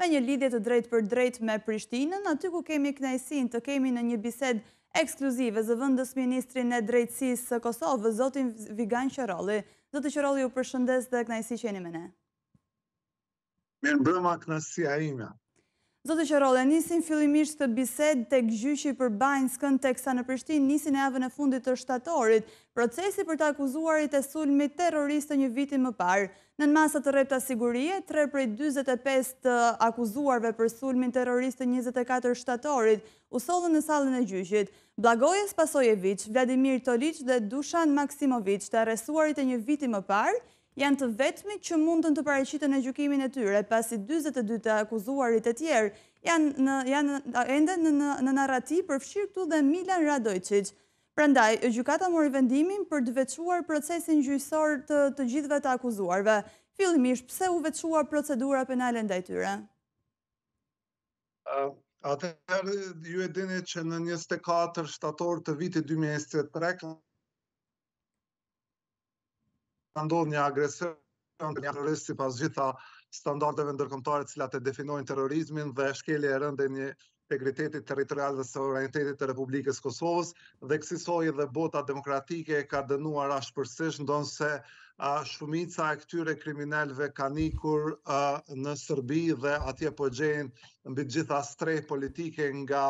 me një lidhje të drejtpërdrejtë me Prishtinën, aty ku kemi kënaqësinë të kemi në një bisedë ekskluzive zëvendësministrin e Drejtësisë së Kosovës, zotin Vigan Qorrolli. Zoti Qorrolli, ju përshëndes dhe kënaqësi që jeni me ne. Mirëmbrëma, kënaqësia ime. Zoti Qorrolli, nisim fillimisht këtë bisedë tek gjyqi për Banjskën, teksa në Prishtinë nisi në javën e fundit të shtatorit, procesi për të akuzuarit e sulmit terrorist të një viti më parë. Nën masa të rrepta sigurie, tre prej dyzet e pesë të akuzuarve për sulmin terrorist të njëzet e katër shtatorit, u sollën në sallën e gjyqit. Blagoje Spasojeviq, Vladimir Toliq dhe Dushan Maksimoviq, të arrestuarit e një viti më parë, janë të vetmit që mundën të paraqiten në gjykimin e tyre, pasi dyzet e dy të akuzuarit e tjerë janë ende në arrati, përfshirë këtu dhe Milan Radoiçiq, Prandaj, gjykata mori vendimin për të veçuar procesin gjyqësor të gjithëve të akuzuarve. Fillimisht, pse u veçua procedura penale ndaj tyre? Atëherë, ju e dini që në njëzet e katër shtator të vitit dy mijë e njëzet e tre, ka ndodhë një agresion tejet terrorist sipas gjitha standardeve ndërkombëtare të cilat e definojnë terrorizmin dhe shkelje e rëndë e integritetit territorial dhe sovranitetit të Republikës së Kosovës dhe kësisoj dhe bota demokratike ka dënuar ashpërsisht ndonëse shumica e këtyre kriminelve kanë ikur në Serbi dhe atje po gjejnë mbi të gjitha strehë politike nga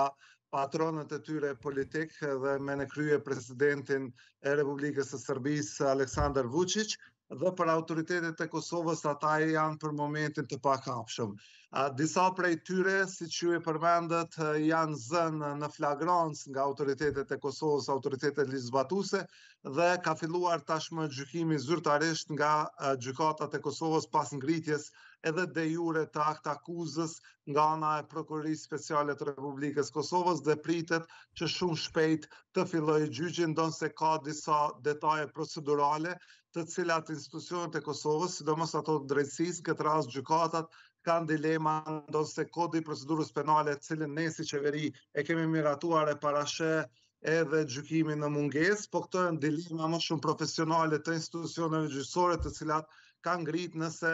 patronët e tyre politikë dhe me në krye presidentin e Republikës së Serbisë Aleksandar Vuçiq dhe për autoritetet e Kosovës ata janë për momentin të pakapshëm. Disa prej tyre, siç ju e përmendët, janë zënë në flagrancë nga autoritetet e Kosovës, autoritetet ligjzbatuese, dhe ka filluar tashmë gjykimi zyrtarisht nga gjykatat e Kosovës pas ngritjes edhe de jure të aktakuzës nga ana e Prokurorisë Speciale të Republikës së Kosovës dhe pritet që shumë shpejt të fillojë gjyqi, ndonëse ka disa detaje procedurale, të cilat institucionet e Kosovës, sidomos ato të drejtësisë, këtë rast gjykatat, kanë dilema ndonëse kodi i procedurës penale, të cilin ne si qeveri e kemi miratuar e parasheh edhe gjykimin në mungesë, po këto janë dilema më shumë profesionale të institucioneve gjyqësore të cilat kanë ngrit nëse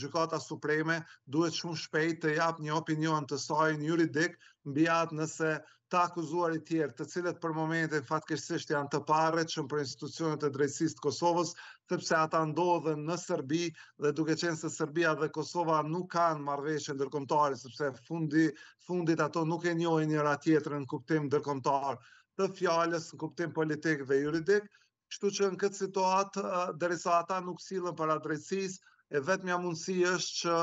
gjykata supreme duhet shumë shpejt të japë një opinion të sajin juridik mbi atë nëse të akuzuarit tjerë të cilët për momentin fatkeqësisht janë të paarritshëm për institucionet e drejtësisë të Kosovës sepse ata ndodhen në Serbi dhe duke qenë se Serbia dhe Kosova nuk kanë marrëveshje ndërkombëtare sepse fundi fundit ato nuk e njohin njëra tjetrën në kuptim ndërkombëtar të fjalës në kuptim politik dhe juridik, kështu që në këtë situatë derisa ata nuk sillen para drejtësisë, e vetmja mundësi është që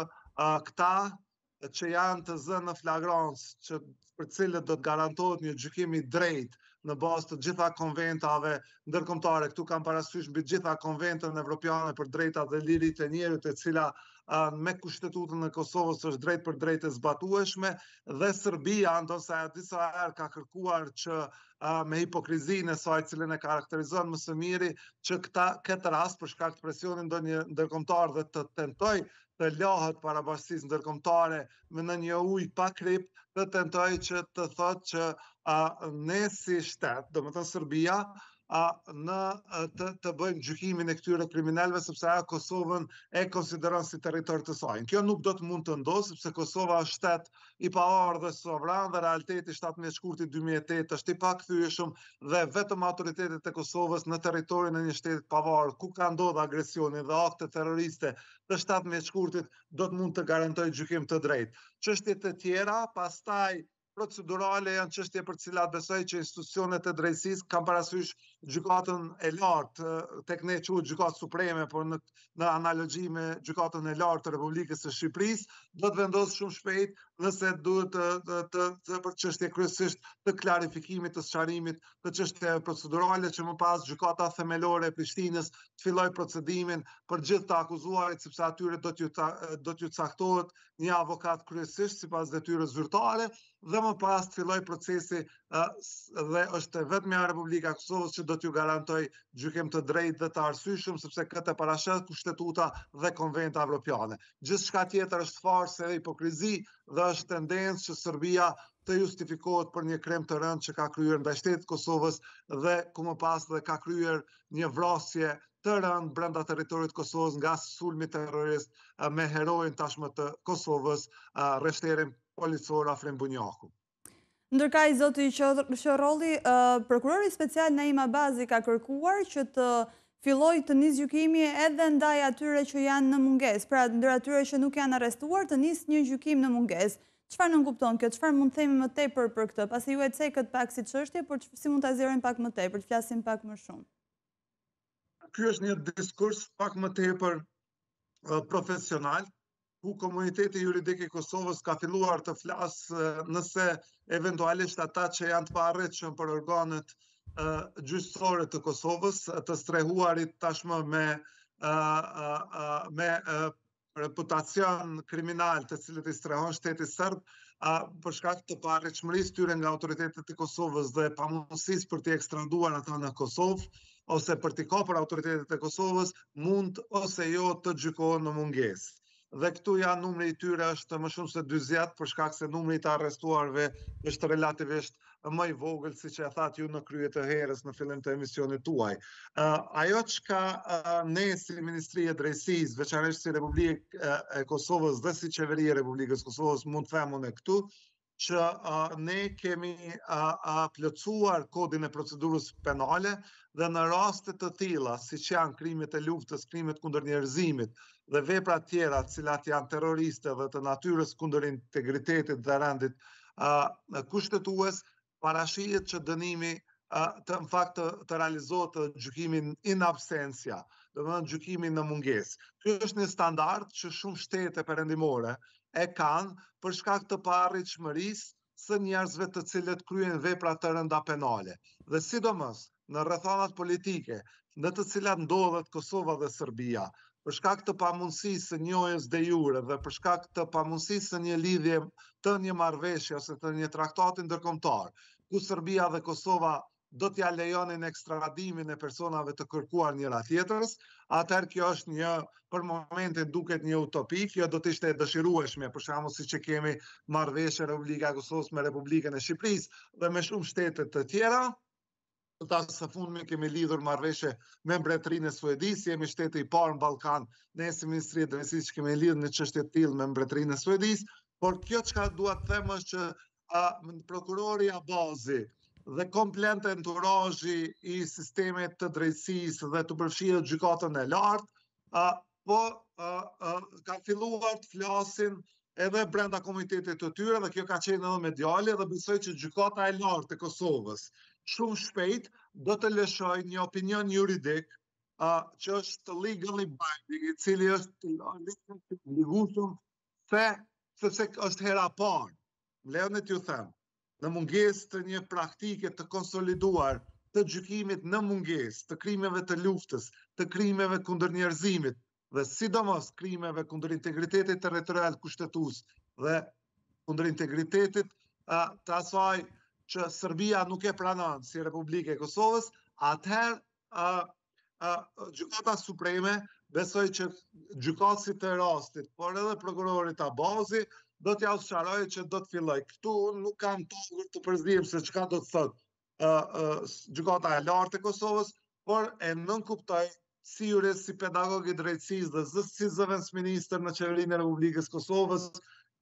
këta që janë të zënë në flagrancë, që për të cilët do të garantohet një gjykim i drejtë në bazë të gjitha konventave, ndërkombëtare. Këtu kam parasysh mbi gjitha Konventën Evropiane për Drejta dhe Liritë e Njeriut, e cila me Kushtetutën e Kosovës është drejt për drejt e zbatueshme dhe Serbia ndonëse ajo disa herë ka kërkuar që me hipokrizinë e saj të cilën e karakterizon më së miri që këtë rast për shkak të presionit ndonjë ndërkombëtar dhe të tentoj të lahet para bashkësisë ndërkombëtare me në një ujë pa kripë të tentojë që të thotë që ne si shtet, domethënë Serbia, ne të bëjmë gjykimin e këtyre kriminelëve, sepse ajo Kosovën e konsideron si territor të sajin. Kjo nuk do të mund të ndodhë, sepse Kosova është shtet i pavarur dhe sovran dhe realiteti i 17 shkurtit 2008 është i pakthyeshëm dhe vetëm autoritetet e Kosovës në territorin e një shteti të pavarur, ku ka ndodhë agresioni dhe akte terroriste të 17 shkurtit, do të mund të garantojë gjykim të drejtë. Çështje të tjera, pastaj procedurale janë çështje për të cilat besoj që institucionet e drejtësisë kam parasysh gjykatën e lartë, tek ne quhet gjykatë supreme, por në, në analogji me gjykatën e lartë të Republikës së Shqipërisë, do të vendosë shumë shpejt nëse duhet të, të, të, të për çështje kryesisht të klarifikimit, të sqarimit të çështje procedurale që më pas gjykata themelore e Prishtinës të fillojë procedimin për gjithë të akuzuarit sepse atyre do t'ju do t'ju caktohet një avokat kryesisht sipas detyrës zyrtare dhe më pas të fillojë procesi dhe është e vetmja Republika e Kosovës që do t'ju garantojë gjykim të drejtë dhe të arsyeshëm sepse këtë e parasheh kushtetuta dhe konventa evropiane. Gjithçka tjetër është farsë dhe hipokrizi dhe është tendencë që Serbia të justifikohet për një krim të rëndë që ka kryer ndaj shtetit të Kosovës dhe ku më pas dhe ka kryer një vrasje të rëndë brenda territorit të Kosovës nga sulmi terrorist me heroin tashmë të Kosovës, rreshterin policor Afrim Bunjaku. Ndërkaq zoti Qorrolli, prokurori special Naim Abazi ka kërkuar që të fillojë të nisë gjykimi edhe ndaj atyre që janë në mungesë, pra ndaj atyre që nuk janë arrestuar të nisë një gjykim në mungesë. Çfarë nënkupton kjo? Çfarë mund të themi më tepër për këtë? Pasi ju e cekët pak si çështje, por si mund ta zgjerojmë pak më tepër, të flasim pak më shumë? Ky është një diskurs pak më tepër profesional, ku komuniteti juridik i Kosovës ka filluar të flasë nëse eventualisht ata që janë të paarritshëm për organet gjyqësore të Kosovës, të strehuarit tashmë me reputacion kriminal të cilët i strehon shteti serb, a për shkak të paarritshmërisë së tyre nga autoritetet e Kosovës dhe pamundësisë për t'i ekstraduar ata në Kosovë, ose për t'i kapur autoritetet e Kosovës, mund ose jo të gjykohen në mungesë. Dhe këtu janë numri i tyre është më shumë se 40 për shkak se numri i të arrestuarve është relativisht më i vogël, siç e thatë ju në krye të herës në fillim të emisionit tuaj. Ajo çka ne si Ministri e Drejtësisë, veçanisht si Republikë e Kosovës dhe si Qeveri e Republikës së Kosovës, mund të themi ne këtu, që ne kemi plotësuar kodin e procedurës penale dhe në raste të tilla, siç janë krimet e luftës, krimet kundër njerëzimit dhe vepra tjera të cilat janë terroriste dhe të natyrës kundër integritetit dhe rendit kushtetues, parashihet që dënimi të në fakt të, të realizohet gjykimi in absentia, domethënë gjykimi në mungesë. Kjo është një standard që shumë shtete perëndimore e kanë për shkak të paarritshmërisë së njerëzve të cilët kryejnë vepra të rënda penale. Dhe sidomos, në rrethanat politike, në të cilat ndodhet Kosova dhe Serbia, për shkak të pamundësisë së njohjes de jure dhe për shkak të pamundësisë së një lidhje të një marrëveshje ose të një traktati ndërkombëtar, ku Serbia dhe Kosova do t'ia lejonin ekstradimin e personave të kërkuar njëra-tjetrës, atëherë kjo është një, për momentin duket një utopi, kjo do t'ishte e dëshirueshme, për shembull siç kemi marrëveshje Republika e Kosovës me Republikën e Shqipërisë dhe me shumë shtete të tjera, tash së fundmi kemi lidhur marrëveshje me Mbretërinë e Suedisë, jemi shteti i parë në Ballkan, ne si Ministri e Drejtësisë që kemi lidhur një çështje të tillë me Mbretërinë e Suedisë, por kjo çka dua të them është që a, prokurori Abazi dhe komplet enturazhi i sistemit të drejtësisë edhe tu përfshirë gjykatën e lartë, a, po ka filluar të flasin edhe brenda komunitetit të tyre dhe kjo ka qenë edhe mediale dhe besoj që gjykata e lartë e Kosovës shumë shpejt do të lëshojë një opinion juridik a, që është legally binding i cili është legally binding sepse është hera e parë lejoni t'ju them në mungesë të një praktike të konsoliduar të gjykimit në mungesë të krimeve të luftës, të krimeve kundër njerëzimit dhe sidomos krimeve kundër integritetit territorial kushtetues dhe kundër integritetit të asaj që Serbia nuk e pranon si Republikë e Kosovës, atëherë gjykata supreme besoj që gjykatësit të rastit, por edhe prokurorit Abazi, do t'ia sqaroj që do të filloj. Këtu nuk kam tagër të përzihem se çka do të thotë gjykata e lartë e Kosovës, por e nënkuptoj si jurist si pedagog i drejtësisë dhe si zëvendësministër në qeverinë e Republikës së Kosovës,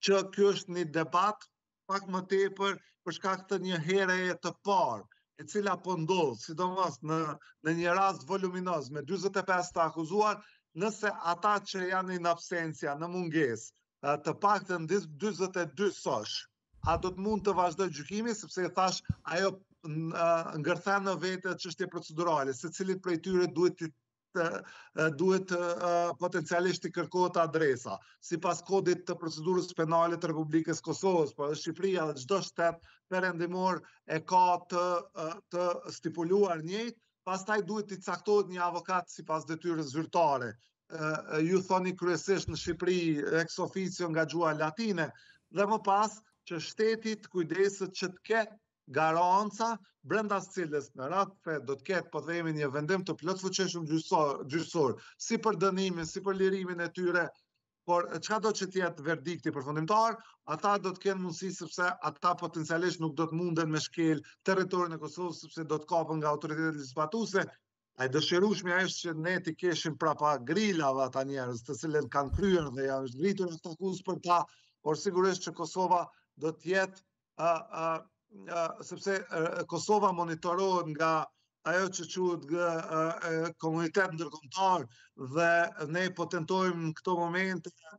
që ky është një debat pak më tepër për shkak të një here të parë, e cila po ndodh, sidomos në një rast voluminoz me 45 të akuzuar, nëse ata që janë in absentia, në mungesë, të paktën 42 sosh, a do të mund të vazhdojë gjykimi sepse e thashë ajo ngërthen në vete çështje procedurale, secilit prej tyre duhet të duhet potencialisht t'i kërkohet adresa. Sipas kodit të procedurës penale të Republikës së Kosovës, por edhe Shqipëria edhe çdo shtet perëndimor e ka të stipuluar njëjtë, pastaj duhet t'i caktohet një avokat sipas detyrës zyrtare. Ju thoni kryesisht në Shqipëri ex officio nga gjuha latine, dhe më pas që shteti të kujdeset që të ketë garanca brenda së cilës në rast se do të ketë po themi një vendim të plotfuqishëm gjyqësor, si për dënimin, si për lirimin e tyre, por çkado që të jetë verdikti përfundimtar, ata do të kenë mundësi sepse ata potencialisht nuk do të munden me shkel territorin e Kosovës sepse do të kapen nga autoritetet ligjzbatuese E dëshirueshme a është që ne t'i kishim prapa grilave ata njerëz të cilët kanë kryer dhe janë është ngritur aktakuzë për ta, por sigurisht që Kosova do të jetë, sepse Kosova monitorohet nga ajo që quhet komunitet ndërkombëtar dhe ne po tentojmë në këto momente dhe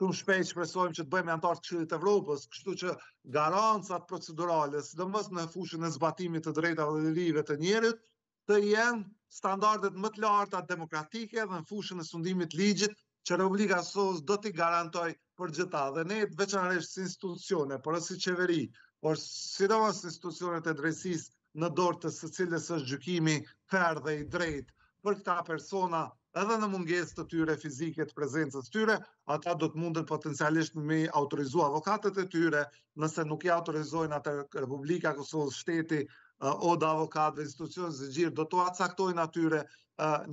shumë shpejt shpresojmë që të bëhemi anëtar të Këshillit të Evropës, kështu që garancat procedurale, sidomos në fushën e zbatimit të të drejtave dhe lirive të njeriut, të jenë standardet më të larta demokratike dhe në fushën e sundimit të ligjit që Republika e Kosovës do t'i garantojë për gjithë ata dhe ne veçanërisht si institucione, por edhe si qeveri, por sidomos institucionet e drejtësisë në dorë të së cilës është gjykimi fer dhe i drejtë për këta persona edhe në mungesë të tyre fizike të prezencës së tyre, ata do të munden potencialisht me i autorizu avokatët e tyre, nëse nuk i autorizojnë atëherë Republika e Kosovës shteti, oda e avokatëve, institucionet e gjyqit, do t'ua caktojnë atyre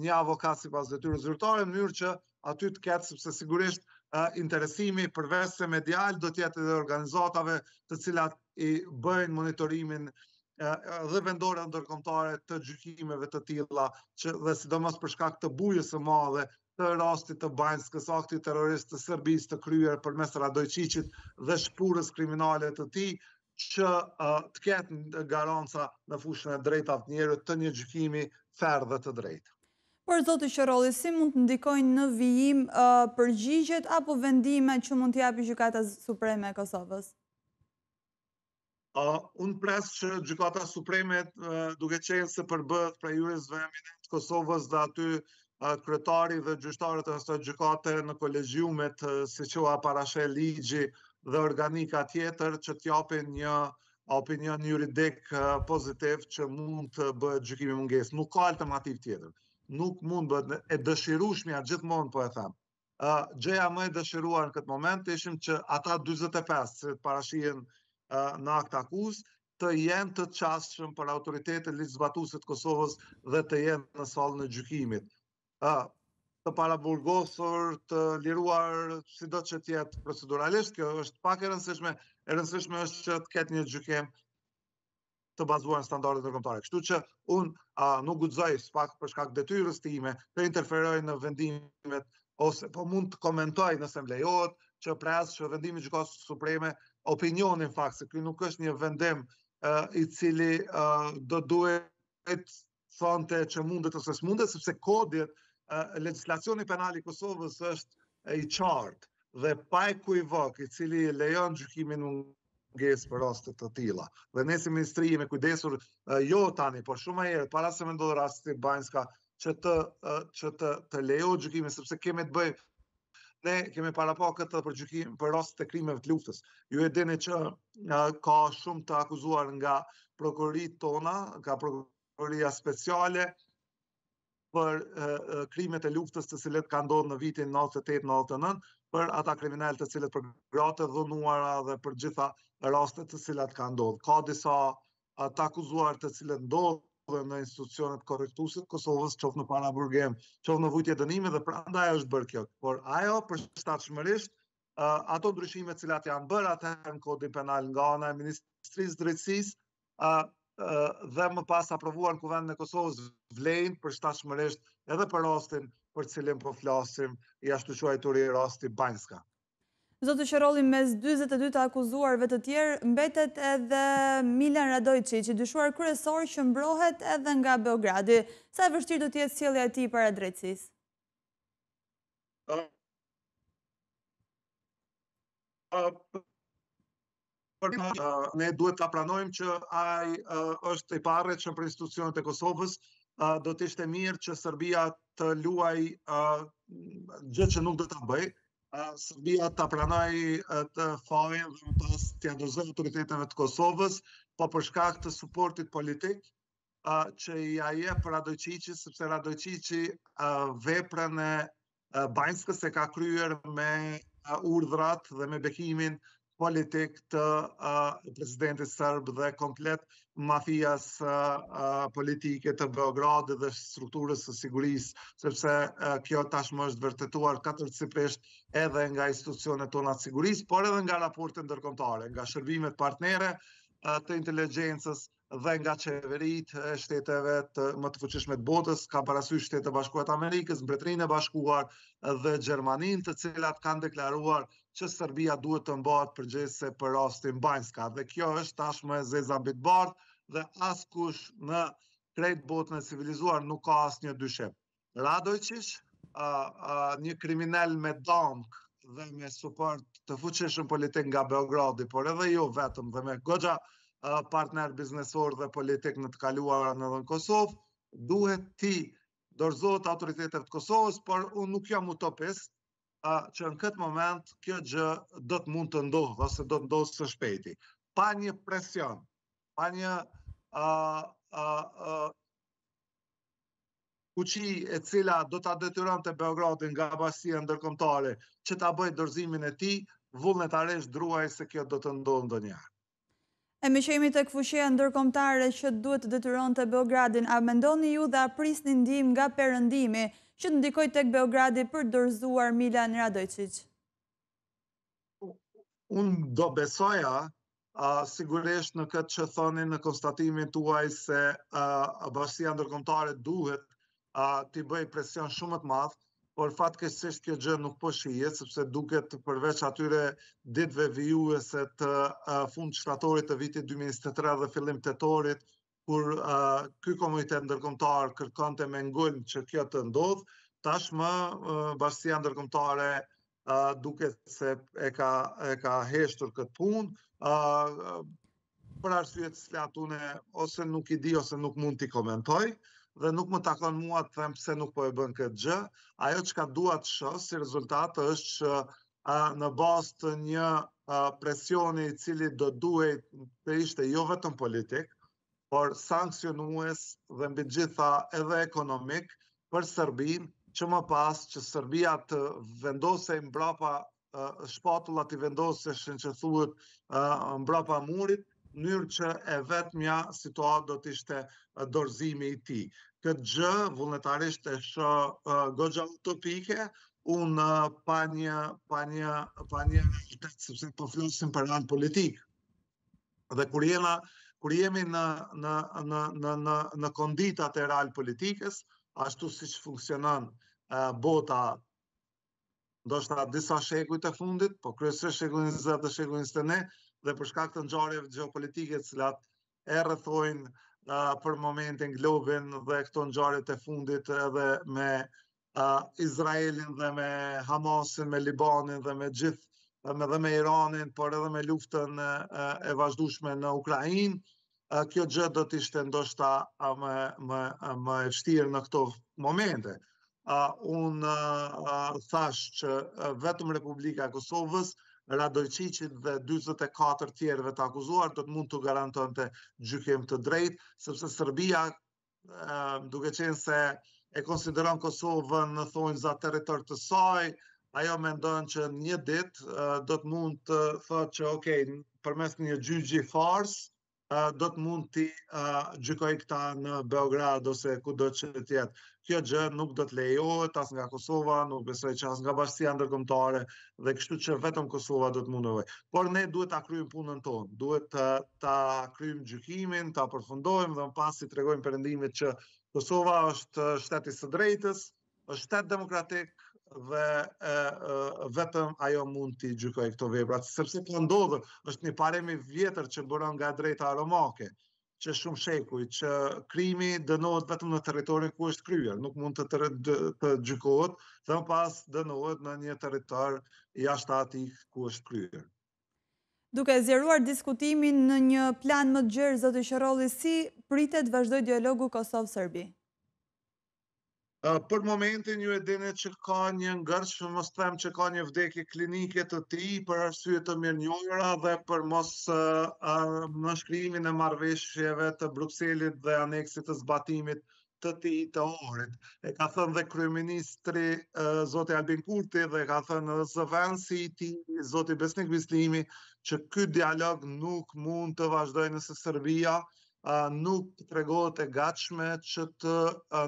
një avokat sipas detyrës zyrtare, në mënyrë që aty të ketë, sepse sigurisht interesimi përveçse medial do të jetë edhe organizatave të cilat i bëjnë monitorimin dhe vendore dhe ndërkombëtare të gjykimeve të tilla, që dhe sidomos për shkak të bujës së madhe të rastit të Banjskës, aktit terrorist të Serbisë të kryer përmes Radojçiçit dhe shpurës kriminale të tij, që të ketë garanca në fushën e drejtave të njeriut të një gjykimi fer dhe të drejtë. Por zoti Qorrolli si mund të ndikojnë në vijim përgjigjet apo vendime që mund të japë Gjykata Supreme e Kosovës? Unë pres që Gjykata Supreme duke qenë se përbëhet prej juristëve eminentë të Kosovës dhe aty kryetari dhe gjyqtarët e kësaj gjykate në kolegjiumet siç ua parasheh ligji dhe organika tjetër që të japin një opinion juridik pozitiv që mund të bëhet gjykimi në mungesë. Nuk ka alternativë tjetër. Nuk mund bëhet e dëshirueshmja gjithmonë po e them. Ë gjëja më e dëshiruar në këtë moment të ishin që ata 45 që parashihen në aktakuzë të jenë të qasshëm për autoritetet ligjzbatuese të Kosovës dhe të jenë në sallën e gjykimit. të paraburgosur, të liruar, sido që të jetë proceduralisht, kjo është pak e rëndësishme, e rëndësishme është që të ketë një gjykim të bazuar në standardet ndërkombëtare. Kështu që unë nuk guxoj së pak për shkak të detyrës time të interferoj në vendimet ose po mund të komentoj nëse më lejohet që pres që vendimi i Gjykatës Supreme, opinioni në fakt se kjo nuk është një vendim i cili do duhej të thonte që mundet ose s'mundet, sepse kodi, legislacioni penal i Kosovës është i qartë dhe pa ekuivok i cili lejon gjykimin në mungesë për raste të tilla. Dhe ne si ministri jemi kujdesur jo tani, por shumë herët, para se me ndodhë rasti Banjska, që të, që të, të lejojë gjykimin, sepse kemi të bëjmë Ne kemi parapa këtë për gjykim për rastet e krimeve të luftës. Ju e dini që ka shumë të akuzuar nga prokuroritë tona, nga prokuroria speciale, për krimet e luftës të cilat kanë ndodhë në vitin 98-99, për ata kriminelë të cilët për gratë e dhunuara dhe për gjitha rastet të cilat kanë ndodhë. Ka disa të akuzuar të cilët ndodhen në institucionet korrektuese të Kosovës, qoftë në paraburgim, qoftë në vuajtje dënimi dhe prandaj është bërë kjo. Por ajo, përshtatshmërisht, ato ndryshime të cilat janë bërë atëherë në kodin penal nga ana e Ministrisë së Drejtësisë, dhe më pas aprovuar në kuvendin e Kosovës vlejnë përshtatshmërisht edhe për rastin për të cilin po flasim i ashtuquajturi rasti Banjska. Zoti Qerolli, mes dyzet e dy të akuzuarve të tjerë, mbetet edhe Milan Radojçiç, i dyshuar kryesor që mbrohet edhe nga Beogradi. Sa e vështirë do të jetë sjellja e tij para drejtësisë? ne duhet ta pranojmë që ai është e para që për institucionet e Kosovës do të ishte mirë që Serbia të luaj gjë që nuk do ta bëj Serbia ta pranojë fajin dhe më pas t'ia dorëzojë autoriteteve të Kosovës po për shkak të suportit politik që ia jep Radojçiçit, sepse Radojçiçi veprën e Banjskës e ka kryer me urdhrat dhe me bekimin politik të presidentit serb dhe komplet mafias politike të Beogradit dhe strukturës së sigurisë, sepse kjo tashmë është vërtetuar katërcipërisht edhe nga institucionet tona të sigurisë, por edhe nga raportet ndërkombëtare, nga shërbimet partnere të inteligjencës, dhe nga qeveritë e shteteve më të fuqishme të botës, kam parasysh Shtetet e Bashkuara të Amerikës, Mbretërinë e Bashkuar dhe Gjermaninë të cilat kanë deklaruar që Serbia duhet të mbahet përgjegjëse për rastin Banjska. Dhe kjo është tashmë e zeza mbi të bardhë dhe askush në krejt botën e civilizuar nuk ka asnjë dyshim. Radojçiç, një kriminel me damkë dhe me suport të fuqishëm politik nga Beogradi, por edhe jo vetëm dhe me goxha partnerë biznesorë dhe politikë në të kaluarën edhe në Kosovë, duhet t'i dorëzohet autoriteteve të Kosovës, por unë nuk jam utopist, që në këtë moment kjo gjë do të mund të ndodhë, ose do të ndodhë së shpejti. Pa një presion, pa një fuqi e cila do ta detyronte Beogradin nga bashkësia ndërkombëtare që ta bëjë dorëzimin e tij, vullnetarisht druaj se kjo do të ndodhë ndonjëherë. E meqë jemi tek fuqia ndërkombëtare që duhet të detyronte Beogradin, a mendoni ju dhe a prisni ndihmë nga perëndimi që të ndikojë tek Beogradi për të dorëzuar Milan Radojçiç? unë do besoja sigurisht në këtë që thoni në konstatimin tuaj se bashkësia ndërkombëtare duhet t'i bëjë presion shumë më të madh, por fatkeqësisht kjo gjë nuk po shihet sepse duket përveç atyre ditëve vijuese të fundshtatorit të vitit 2023 dhe fillimtetorit kur ky komunitet ndërkombëtar kërkonte me ngulm që kjo të ndodhë, tashmë bashkësia ndërkombëtare duket se e ka heshtur këtë punë, për arsye të cilat unë ose nuk i di, ose nuk mund t'i komentoj, dhe nuk më takon mua të them pëse nuk po e bën këtë gjë, ajo çka dua të shoh si rezultat është që në bazë të një presioni i cili do duhej të ishte jo vetëm politik, por sanksionues dhe mbi të gjitha edhe ekonomik për Serbinë, që më pas që Sërbia të vendosej mbrapa shpatullat t'i vendoseshin që thuhet mbrapa murit, mënyrë që e vetmja situatë do të ishte dorëzimi i tij. Këtë gjë vullnetarisht e shoh goxha utopike, unë pa një, pa një, pa një realitet, sepse po flasim për realpolitikë. Dhe kur jena, kur jemi në, në, në, në, në, në konditat e realpolitikës, ashtu siç funksionon bota ndoshta disa shekujt e fundit, po kryesisht shekullin 20 dhe shekullin 21 dhe për shkak të ngjarjeve gjeopolitike të cilat e rrethojnë për momentin globin dhe këto ngjarjet e fundit edhe me Izraelin dhe me Hamasin, me Libanin dhe me gjithë dhe me Iranin, por edhe me luftën e vazhdueshme në Ukrainë, kjo gjë do të ishte ndoshta më më më e vështirë në këto momente. Unë thashë që vetëm Republika e Kosovës Radojçiçit dhe 44 tjerëve të akuzuar do të mund t'u garantonte gjykim të drejtë, sepse Serbia duke qenë se e konsideron Kosovën në thonjëza territor të saj, ajo mendon që një ditë do të mund të thotë që ok, përmes një gjyqi farsë, do të mund t'i gjykojë këta në Beograd ose kudo që të jetë. Kjo gjë nuk do të lejohet as nga Kosova, nuk besoj që as nga bashkësia ndërkombëtare, dhe kështu që vetëm Kosova do të mund nevoj. Por ne duhet ta kryejmë punën tonë, duhet të ta kryejmë gjykimin, ta përfundojmë dhe më pas t'i tregojmë Perëndimit që Kosova është shtet i së drejtës, është shtet demokratik dhe vetëm ajo mund t'i gjykojë këto vepra, sepse ka ndodhur, është një parim i vjetër që buron nga e drejta romake, që shumë shekuj, që krimi dënohet vetëm në territorin ku është kryer, nuk mund të të, të, të gjykohet, dhe më pas dënohet në një territor jashtë atij ku është kryer. Duke zgjeruar diskutimin në një plan më të gjerë, zoti Shërolli, si pritet të vazhdojë dialogu Kosovë-Serbi? Për momentin ju e dini që ka një ngërç, me mos them që ka një vdekje klinike të tij për arsye të mirënjohura dhe për mosnënshkrimin e marrëveshjeve të Brukselit dhe aneksit të zbatimit të tij të Ohrit. E ka thënë dhe kryeministri zoti Albin Kurti dhe e ka thënë dhe zëvendësi i tij zoti Besnik Bislimi që ky dialog nuk mund të vazhdojë nëse Serbia nuk tregohet e gatshme që të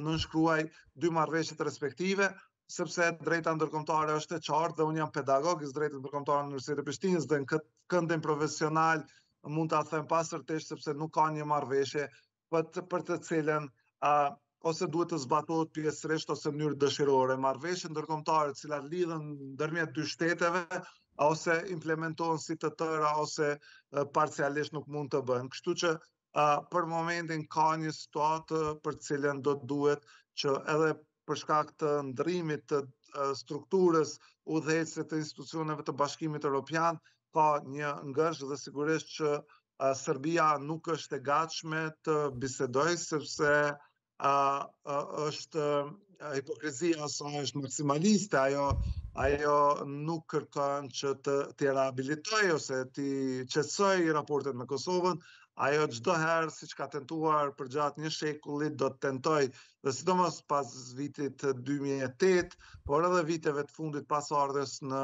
nënshkruajë dy marrëveshjet respektive, sepse e drejta ndërkombëtare është e qartë dhe unë jam pedagog i së drejtës ndërkombëtare në Universitetin e Prishtinës dhe në këtë kënd profesional mund ta them pastërtisht sepse nuk ka një marrëveshje për të, për të cilën a, ose duhet të zbatohet pjesërisht ose në mënyrë dëshirore marrëveshjet ndërkombëtare të cilat lidhen ndërmjet dy shteteve ose implementohen si të tëra ose parcialisht nuk mund të bëhen. Kështu që për momentin ka një situatë për të cilën do të duhet që edhe për shkak të ndërrimit të strukturës udhëheqëse të institucioneve të Bashkimit Evropian ka një ngërç dhe sigurisht që Serbia nuk është e gatshme të bisedojë, sepse është hipokrizia ose është maksimaliste, ajo ajo nuk kërkon që t'i rehabilitojë ose t'i qetësojë raportet me Kosovën, ajo çdo herë siç ka tentuar përgjatë një shekulli do të tentojë dhe sidomos pas vitit 2008, por edhe viteve të fundit pas ardhjes në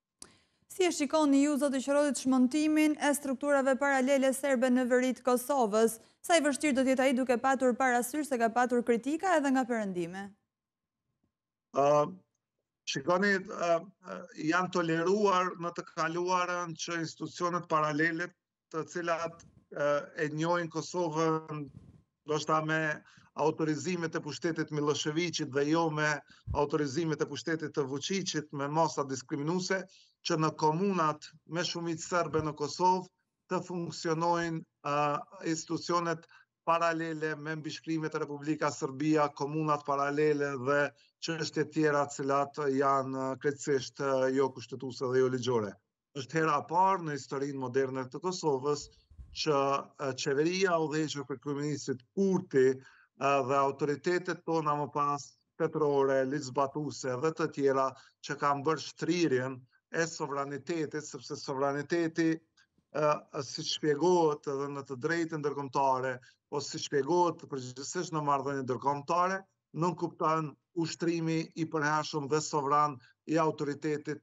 Si e shikoni ju, zoti Qërodit, shmontimin e strukturave paralele serbe në veri të Kosovës? Sa i vështirë do të jetë ai duke patur parasysh se ka patur kritika edhe nga Perëndimi? Shikoni, janë toleruar në të kaluarën që institucionet paralele të cilat e njohin Kosovën ndoshta me autorizimet e pushtetit të Millosheviqit dhe jo me autorizimet e pushtetit të Vuçiqit me masa diskriminuese që në komunat me shumicë serbe në Kosovë të funksionojnë institucionet paralele me mbishkrimet Republika Serbia, komunat paralele dhe çështje tjera të cilat janë krejtësisht jo kushtetuese dhe jo ligjore. është hera e parë në historinë moderne të Kosovës që qeveria e udhëhequr prej kryeministrit Kurti dhe autoritetet tona më pas shtetërore, ligjzbatuese dhe të tjera që kanë bërë shtrirjen e sovranitetit, sepse sovraniteti si shpjegohet edhe në të drejtën ndërkombëtare, po si shpjegohet përgjithësisht në marrëdhënie ndërkombëtare, nënkupton ushtrimi i përhershëm dhe sovran i autoritetit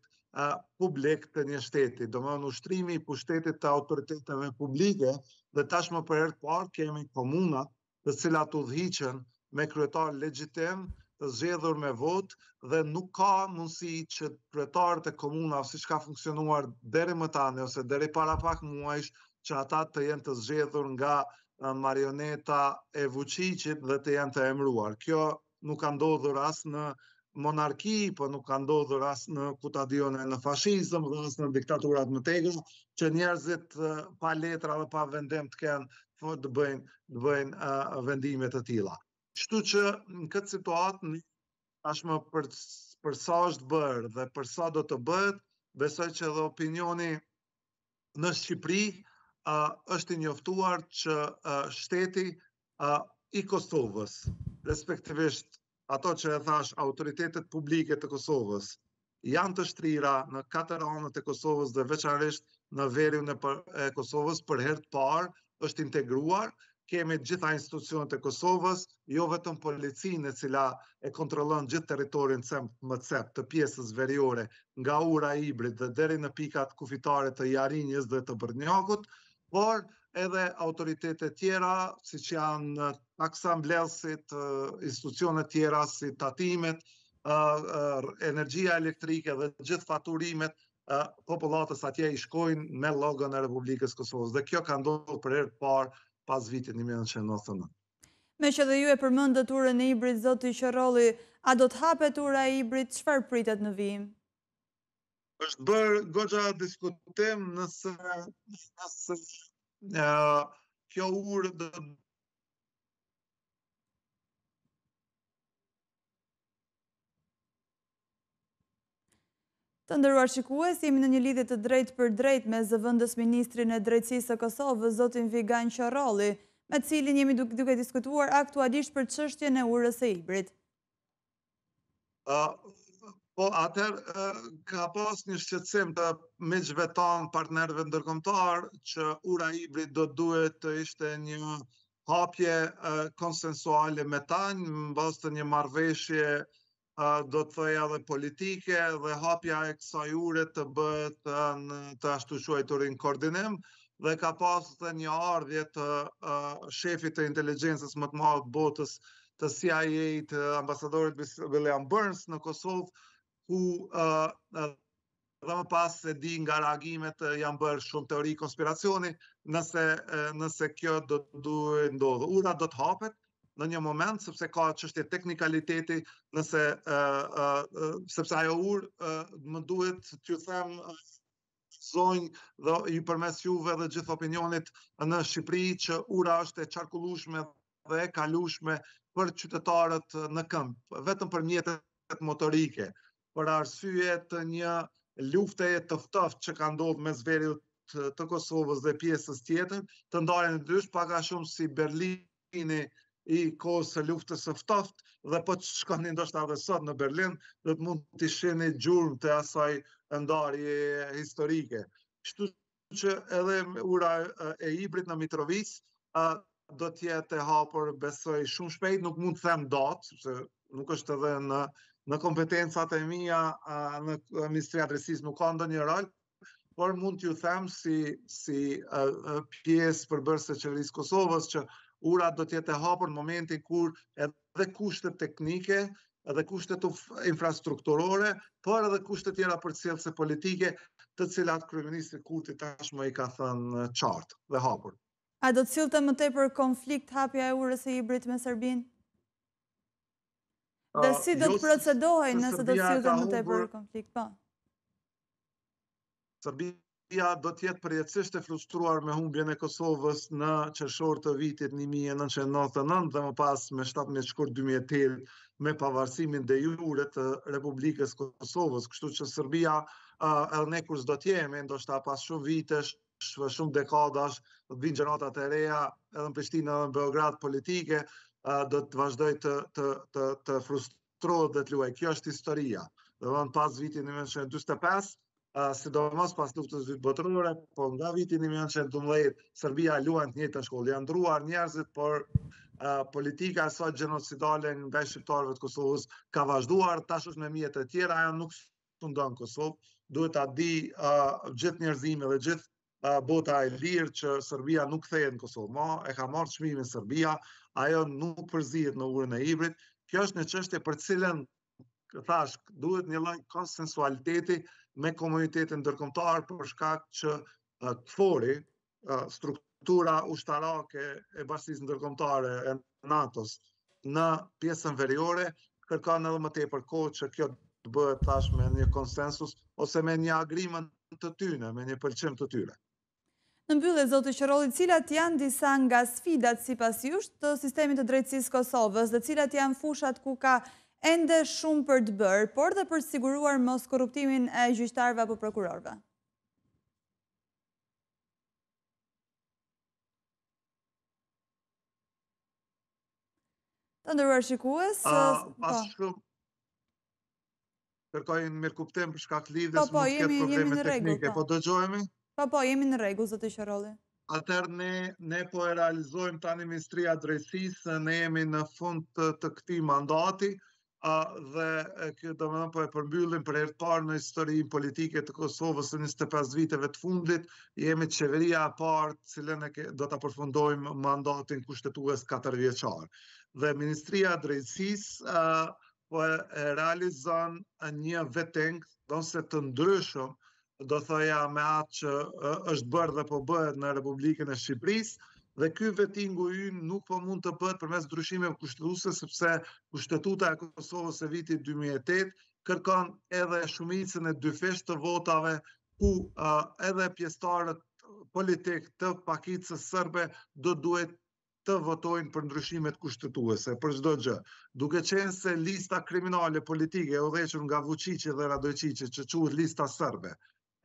publik të një shteti. Domethënë ushtrimi i pushtetit të autoriteteve publike dhe tashmë për herë të parë kemi komuna të cilat udhëhiqen me kryetarë legjitimë të zgjedhur me votë dhe nuk ka mundësi që kryetarët e komunave siç ka funksionuar deri më tani ose deri para pak muajsh që ata të jenë të zgjedhur nga marioneta e Vuçiçit dhe të jenë të emruar. Kjo nuk ka ndodhur as në monarki, po nuk ka ndodhur as në kutadione në fashizëm dhe as në diktaturat më të egra, që njerëzit pa letra dhe pa vendim të kenë po të bëjnë, të bëjnë vendime të tilla. Kështu që në këtë situatë, tashmë për, për sa është bërë dhe për sa do të bëhet, besoj që edhe opinioni në Shqipëri është i njoftuar që shteti i Kosovës, respektivisht ato që e thash autoritetet publike të Kosovës, janë të shtrira në katër anët e Kosovës dhe veçanërisht në veriun e Kosovës për herë të parë është integruar, kemi të gjitha institucionet e Kosovës, jo vetëm policinë e cila e kontrollon gjithë territorin cep më cep të pjesës veriore nga ura e Ibrit dhe deri në pikat kufitare të Jarinjës dhe të Bërnjakut, por edhe autoritetet tjera, siç janë taksambledhësit, institucionet tjera, si tatimet, energjia elektrike dhe gjithë faturimet, popullatës atje i shkojnë me logon e Republikës Kosovës. Dhe kjo ka ndodhë për herë të parë pas vitit 1999. Meqë edhe ju e përmendët urën e Ibrit, zoti Qorrolli, a do të hapet ura e Ibrit, çfarë pritet në vijim? është bërë goxha diskutim nëse kjo urë do Të nderuar shikues, jemi në një lidhje të drejtpërdrejtë me zëvendësministrin e Drejtësisë së Kosovës, zotin Vigan Qorrolli, me të cilin jemi duke diskutuar aktualisht për çështjen e urës së Ibrit. Po, atëherë, ka pas një shqetësim të miqve tanë partnerëve ndërkombëtarë që ura e Ibrit do duhet të ishte një hapje konsensuale me ta, në bazë të një marrëveshje do të thoja edhe politike dhe hapja e kësaj ure të bëhet në të ashtuquajturin koordinim dhe ka pas dhe një ardhje të shefit të inteligjencës më të madhe të botës të CIA të ambasadorit William Burns në Kosovë ku dhe më pas se di nga reagimet janë bërë shumë teori konspiracioni, nëse, nëse kjo do të duhej ndodhë. Ura do të hapet në një moment, sepse ka çështje teknikaliteti, nëse, sepse ajo urë më duhet t'ju them zonjë dhe përmes juve dhe gjithë opinionit në Shqipëri që ura është e qarkullushme dhe e kalueshme për qytetarët në këmbë, vetëm për mjetet motorike, për arsye të një lufte të ftohtë që ka ndodhë mes veriut të Kosovës dhe pjesës tjetër, të ndarë në dysh, pak a shumë si Berlini i kohës së luftës së ftohtë, dhe po që shkoni ndoshta edhe sot në Berlin, do të mund të shihni gjurmë të asaj ndarje historike. Kështu që edhe ura e Ibrit në Mitrovicë do të jetë e hapur besoj shumë shpejt, nuk mund të them datë, sepse nuk është edhe në në kompetencat e mia në Ministria e Drejtësisë nuk ka ndonjë rol, por mund t'ju them si, si pjesë përbërëse e qeverisë Kosovës që ura do të jetë e hapur në momentin kur edhe dhe kushtet teknike, edhe kushtet infrastrukturore, por edhe kushtet tjera përcjellëse politike, të cilat Kryeministri Kurti tashmë i ka thënë qartë dhe hapur. A do të sillte më tepër konflikt hapja e urës së Ibrit me Serbinë? Dhe si do të jo, procedohej nëse do të sillte më tepër konflikt? Po. Serbia do të jetë përjetësisht e frustruar me humbjen e Kosovës në qershor të vitit 1999 dhe më pas me 17 shkurt 2008 me pavarësimin de jure të Republikës Kosovës, kështu që Serbia edhe ne kur s'do të jemi, ndoshta pas shumë vitesh, shumë dekadash, do të vinë gjenerata të reja edhe në Prishtinë edhe në Beograd politike, do të vazhdojë të, të, të, të frustrojë trohet dhe të luajë, kjo është historia. Do të thotë pas vitit 1945, sidomos pas luftës së dytë botërore, po nga viti 1912, Serbia luan të njëjtën shkollë, janë ndërruar njerëzit, por politika e saj gjenocidale ndaj shqiptarëve të Kosovës ka vazhduar, tash është me mjete të tjera, ajo nuk është në Kosovë, duhet ta dijë gjithë njerëzimi edhe gjithë bota e lirë që Serbia nuk kthehet në Kosovë ma. E ka marrë çmimin Serbia, ajo nuk përzihet në urën e Ibrit. Kjo është një çështje për cilën, thashë, duhet një lloj konsensualiteti me komunitetin ndërkombëtar për shkak që KFOR-i struktura ushtarake e bashkësisë ndërkombëtare e NATO-s në pjesën veriore kërkon edhe më tepër kohë që kjo të bëhet thashë me një konsensus ose me një agriment të tyne, me një pëlqim të tyre. Në mbyllje, zoti Syrroli, cilat janë disa nga sfidat sipas jush të sistemit të drejtësisë Kosovës dhe cilat janë fushat ku ka ende shumë për të bërë, por dhe për të siguruar moskorruptimin e gjyqtarëve apo prokurorëve? Të nderuar shikues, pas po. shumë kërkojnë mirëkuptim për shkak lidhjes, po, po, mund të ketë probleme teknike, po. po dëgjojemi? Po, po, jemi në rregull, zoti Qeroli. Atëherë ne, ne po e realizojmë tani Ministria e Drejtësisë, ne jemi në fund të, të këtij mandati, dhe kjo domethënë po e përmbyllim për herë të parë në historinë politike të Kosovës në 25 viteve të fundit, jemi qeveria e parë të cilën do ta përfundojmë mandatin kushtetues 4-vjeçar. Dhe Ministria e Drejtësisë po e realizon një veting, ndonëse të ndryshëm, do thoja me atë që është bërë dhe po bëhet në Republikën e Shqipërisë, dhe ky vetingu i ynë nuk po mund të bëhet përmes ndryshimeve kushtetuese sepse Kushtetuta e Kosovës së vitit 2008 kërkon edhe shumicën e dyfishtë të votave ku edhe pjesëtarët politikë të pakicës serbe do duhet të votojnë për ndryshimet kushtetuese, për çdo gjë. Duke qenë se lista kriminale politike e udhëhequr nga Vuçiçi dhe Radojçiçi që quhet Lista Serbe,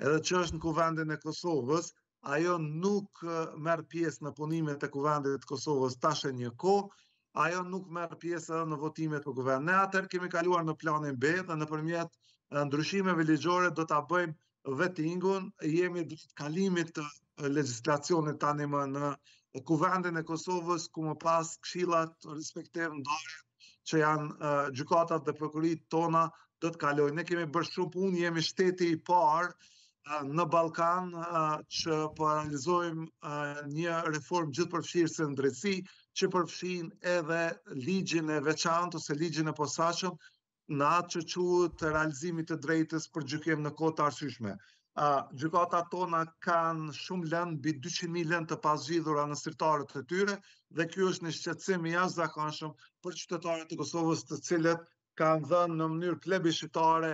edhe që është në kuvendin e Kosovës, ajo nuk merr pjesë në punimet e kuvendit të Kosovës tash e një kohë, ajo nuk merr pjesë edhe në votimet për kuvend. Ne atëherë kemi kaluar në planin B dhe nëpërmjet ndryshimeve ligjore do ta bëjmë vetingun, jemi drejt kalimit të legjislacionit tanimë në kuvendin e Kosovës, ku më pas këshillat respektivë ndarë që janë gjykatat dhe prokuroritë tona do të kalojnë. Ne kemi bërë shumë punë, jemi shteti i parë në Ballkan që po realizojmë një reformë gjithëpërfshirëse në drejtësi, që përfshin edhe ligjin e veçantë ose ligjin e posaçëm, në atë që quhet realizimi i të drejtës për gjykim në kohë të arsyeshme. Gjykatat tona kanë shumë lëndë, mbi 200.000 lëndë të pazgjidhura në sirtarët e tyre, dhe kjo është një shqetësim i jashtëzakonshëm për qytetarët e Kosovës të cilët kanë dhënë në mënyrë plebishitare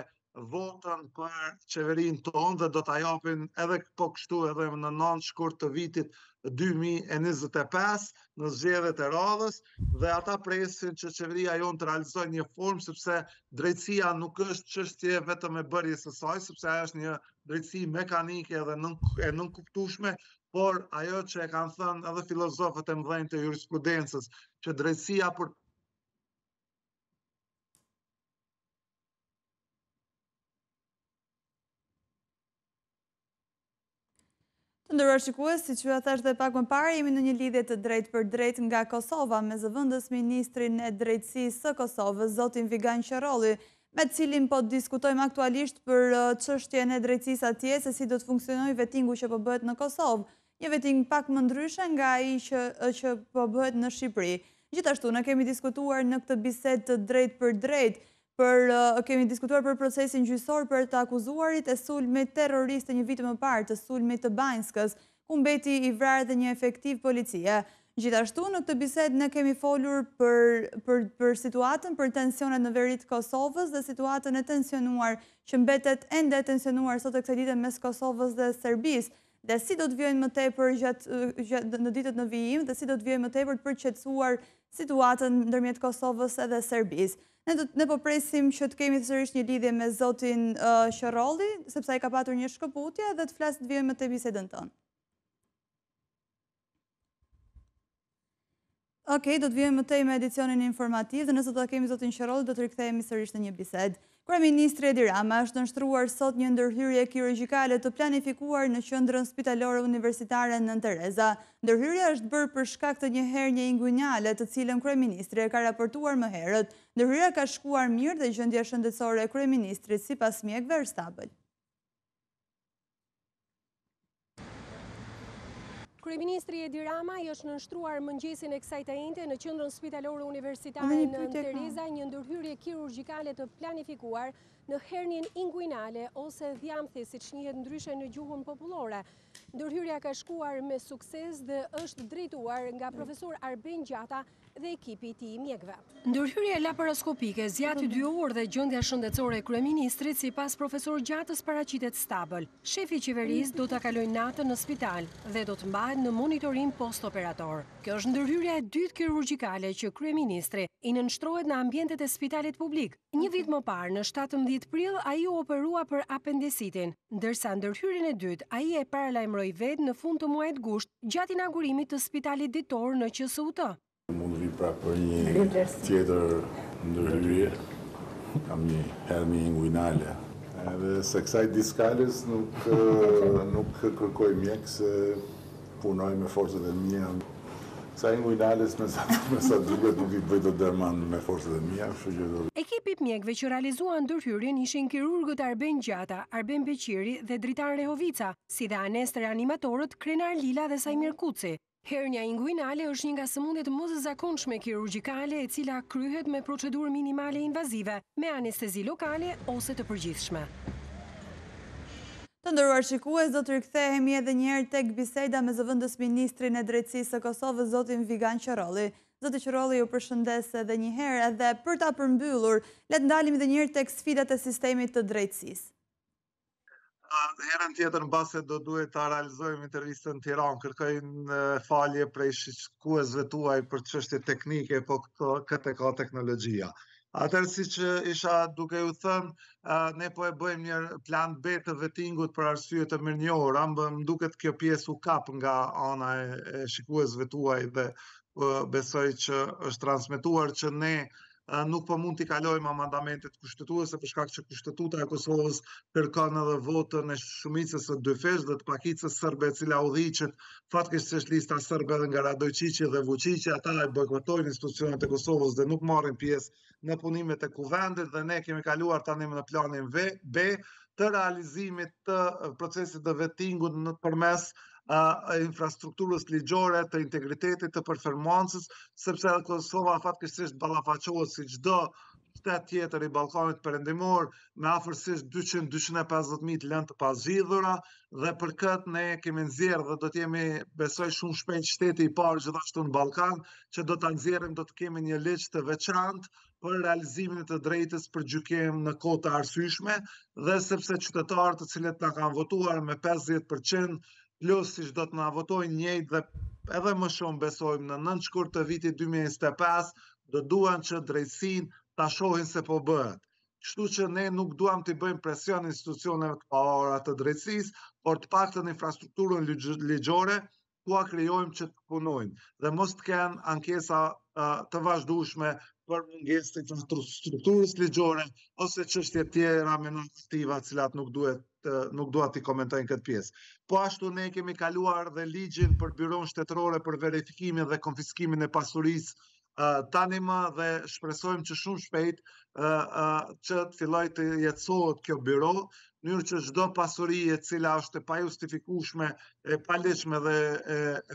votën për qeverinë tonë dhe do ta japin edhe po kështu edhe në nëntë shkurt të vitit 2025 në zgjedhjet e radhës dhe ata presin që qeveria jonë të realizojë reformën sepse drejtësia nuk është çështje vetëm e bërjes së saj, sepse ajo është një drejtësi mekanike dhe nën, e nënkuptueshme, por ajo që e kanë thënë edhe filozofët e mëdhenj të jurisprudencës, që drejtësia për Të nderuar shikues, siç jua thashë dhe pak më parë, jemi në një lidhje të drejtpërdrejtë nga Kosova me zëvendësministrin e Drejtësisë së Kosovës, zotin Vigan Qorrolli, me të cilin po diskutojmë aktualisht për çështjen, uh, e drejtësisë atje, se si do të funksionojë vetingu që po bëhet në Kosovë, një veting pak më ndryshe nga ai që, uh, që po bëhet në Shqipëri. Gjithashtu, ne kemi diskutuar në këtë bisedë të drejtpërdrejtë, Për, kemi diskutuar për procesin gjyqësor për të akuzuarit e sulmit terrorist të një viti më parë, të sulmit të Banjskës, ku mbeti i vrarë dhe një efektiv policie. Gjithashtu, në këtë bisedë ne kemi folur për, për, për situatën, për tensionet në veri të Kosovës dhe situatën e tensionuar që mbetet ende e tensionuar sot e kësaj dite mes Kosovës dhe Serbisë dhe si do të vijojnë më tepër gjatë në ditët në vijim dhe si do të vijojnë më tepër për të qetësuar situatën ndërmjet Kosovës edhe Serbisë. Ne po presim që të kemi sërish një lidhje me zotin Qorrolli, sepse ai ka patur një shkëputje dhe të flasë të vijojmë më tej bisedën tonë. Ok, do të vijojmë më tej me edicionin informativ dhe nëse do të kemi zotin Qorrolli, do të rikthehemi sërish në një bisedë. Kryeministri Edi Rama i është nënshtruar sot një ndërhyrjeje kirurgjikale të planifikuar në Qendrën Spitalore Universitare Nënë Tereza. Ndërhyrja është bërë për shkak të një hernie inguinale të cilën kryeministri e ka raportuar më herët. Ndërhyrja ka shkuar mirë dhe gjendja shëndetësore e kryeministrit sipas mjekëve është stabël. Kryeministri Edi Rama i është nënshtruar mëngjesin e kësaj të enjteje në Qendrën Spitalore Universitare Nënë Tereza një ndërhyrjeje kirurgjikale të planifikuar në hernien inguinale ose dhjamthi siç njihet ndryshe në gjuhën popullore. Ndërhyrja ka shkuar me sukses dhe është drejtuar nga profesor Arben Gjata dhe ekipi i tij i mjekëve. Ndërhyrja laparoskopike zgjati dy orë dhe gjendja shëndetësore e kryeministrit sipas profesor Gjatës paraqitet stabël. Shefi i qeverisë do ta kalojë natën në spital dhe do të mbahet në monitorim postoperator. Kjo është ndërhyrja e dytë kirurgjikale që kryeministri i nënshtrohet në ambientet e spitalit publik. Një vit më parë, në shtatëmbëdhjetë prill, ai u operua për apendicitin, ndërsa ndërhyrjen e dytë ai e paralajmëroi vetë në fund të muajit gusht gjatë inaugurimit të Spitalit Ditor në QSUT. Mund të vij prapë për një tjetër ndërhyrje. Kam një hernie inguinale. Edhe se kësaj diskales nuk kërkoj mjek se Punoj me forcat e mia. Kësaj inguinales me sa me sa duket nuk i bëj dot derman me forcat e mia, kështu që do Ekipi i mjekëve që realizuan ndërhyrjen ishin kirurgët Arben Gjata, Arben Beqiri dhe Dritan Rehovica, si dhe anestezist reanimatorët Krenar Lila dhe Saimir Kuci. Hernia inguinale është një nga sëmundjet më të zakonshme kirurgjikale e cila kryhet me procedurë minimale invazive, me anestezi lokale ose të përgjithshme. Të nderuar shikues, do të rikthehemi edhe një herë tek biseda me zëvendës ministrin e Drejtësisë së Kosovës, zotin Vigan Qorrolli. Zoti Qorrolli, ju përshëndes edhe një herë dhe për ta përmbyllur, le të ndalemi edhe një herë tek sfidat e sistemit të drejtësisë. Herën tjetër mbase do duhet ta realizojmë intervistën në Tiranë. Kërkoj falje prej shikuesve tuaj për çështje teknike, po këtë ka teknologjia. Atëherë siç isha duke ju thënë, ne po e bëjmë një plan B të vetingut për arsye të mirënjohura, më duket kjo pjesë u kap nga ana e shikuesve tuaj dhe besoj që është transmetuar që ne nuk po mund t'i kalojmë amandamentet kushtetuese për shkak që kushtetuta e Kosovës kërkon edhe votën e shumicës së dyfishtë edhe të pakicës serbe e cila udhëhiqet fatkeqësisht lista serbe dhe nga Radojqiqi dhe Vuqiqi, ata e bojkotojnë institucionet e Kosovës dhe nuk marrin pjesë në punimet e kuvendit dhe ne kemi kaluar tanimë në planin B të realizimit të procesit të vetingut përmes infrastrukturës ligjore të integritetit të performancës, sepse edhe Kosova fatkeqësisht ballafaqohet si çdo shtet tjetër i Ballkanit Perëndimor me afërsisht 200-250 mijë lëndë të pazgjidhura, dhe për këtë ne kemi nxjerrë dhe do të jemi besoj shumë shpejt shteti i parë gjithashtu në Ballkan që do ta nxjerrim do të kemi një ligj të veçantë për realizimin e të drejtës për gjykim në kohë të arsyeshme dhe sepse qytetarët të cilët na kanë votuar me 50% plus siç do të na votojnë njëjtë dhe edhe më shumë besojmë në 9 shkurt të vitit 2025 do duan që drejtësinë ta shohin se po bëhet Kështu që ne nuk duam t'u bëjmë presion institucioneve të pavarura të drejtësisë, por të paktën infrastrukturën ligjore t'ua krijojmë që të punojnë dhe mos të kenë ankesa të vazhdueshme për mungesë të infrastrukturës ligjore ose çështje të tjera me normativa të cilat nuk duhet nuk dua t'i komentoj në këtë pjesë. Po ashtu ne kemi kaluar dhe ligjin për byronë shtetërore për verifikimin dhe konfiskimin e pasurisë tanimë dhe shpresojmë që shumë shpejt që të fillojë të jetësohet kjo byro, mënyrë që çdo pasuri e cila është e pajustifikueshme, e paligjshme dhe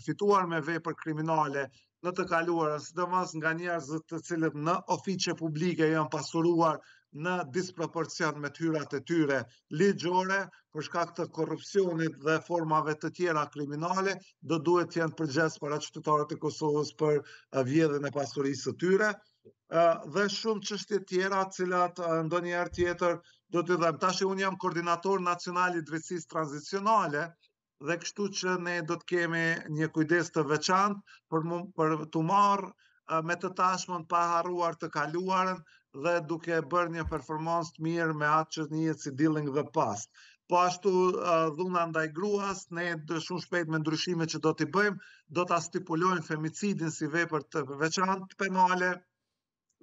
fituar me vepër kriminale në të kaluarën, sidomos nga njerëzit të cilët në ofiqe publike janë pasuruar në disproporcion me të hyrat e tyre, të ligjore për shkak të korrupsionit dhe formave të tjera kriminale, do duhet të jenë përgjegjës para qytetarët e Kosovës për vjedhjen e pasurisë së tyre dhe shumë çështje të tjera, të cilat ndonjëherë tjetër do të them tash unë jam koordinator nacional i drejtësisë tranzicionale dhe kështu që ne do të kemi një kujdes të veçantë për për t'u marrë me të tashmën pa harruar të kaluarën dhe duke bërë një performancë të mirë me atë që njihet si dealing with the past. Po ashtu dhuna ndaj gruas, ne shumë shpejt me ndryshime që do t'i bëjmë, do ta stipulojmë femicidin si vepër të veçantë penale,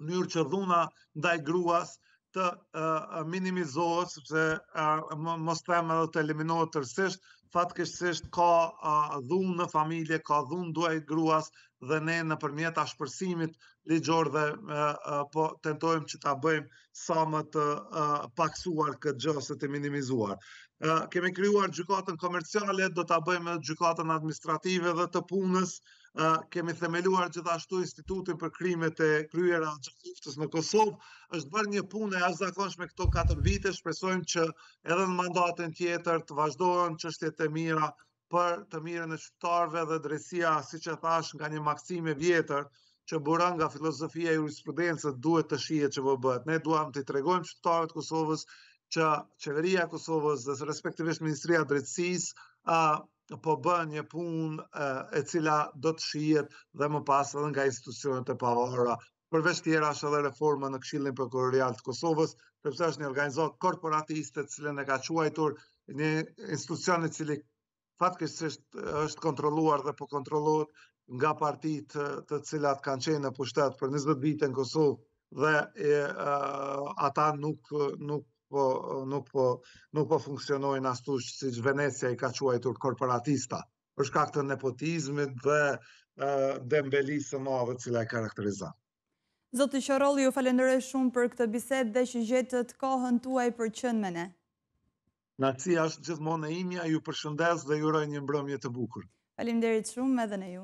mënyrë që dhuna ndaj gruas të minimizohet, sepse mos them edhe të eliminohet tërësisht, fatkeqësisht ka dhunë në familje, ka dhunë ndaj gruas dhe ne nëpërmjet ashpërsimit ligjor dhe po tentojmë që ta bëjmë sa më të pakësuar këtë gjë ose të minimizuar. Kemi krijuar gjykatën komerciale, do ta bëjmë gjykatën administrative dhe të punës, kemi themeluar gjithashtu institutin për krimet e kryera gjatë luftës në Kosovë, është bërë një punë e jashtëzakonshme këto 4 vite, shpresojmë që edhe në mandatin tjetër të vazhdojnë çështjet e mira për të mirën e qytetarëve dhe drejtësia, siç e thashë nga një maksimë e vjetër, që buron nga filozofia e jurisprudencës duhet të shihet që po bëhet. Ne duham t'i tregojmë qytetarët e Kosovës që qeveria e Kosovës dhe respektivisht Ministria e Drejtësisë po bën një punë e cila do të shihet dhe më pas edhe nga institucionet e pavarura. Përveç tjerash është edhe reforma në Këshillin Prokurorial të Kosovës, sepse është një organizatë korporatiste të cilën e ka quajtur një institucion i cili fatkeqësisht është kontrolluar dhe po kontrollohet nga partitë të cilat kanë qenë në pushtet për 20 vite në Kosovë dhe ata nuk nuk po nuk po nuk po funksionojnë ashtu siç Venecia i ka quajtur korporatista për shkak të nepotizmit dhe dembelisë së madhe e cila i karakterizon. Zoti Qorrolli, ju falënderoj shumë për këtë bisedë dhe që gjetët kohën tuaj për të qenë me ne. Kënaqësia është gjithmonë e imja, ju përshëndes dhe ju uroj një mbrëmje të bukur. Faleminderit shumë edhe ne ju.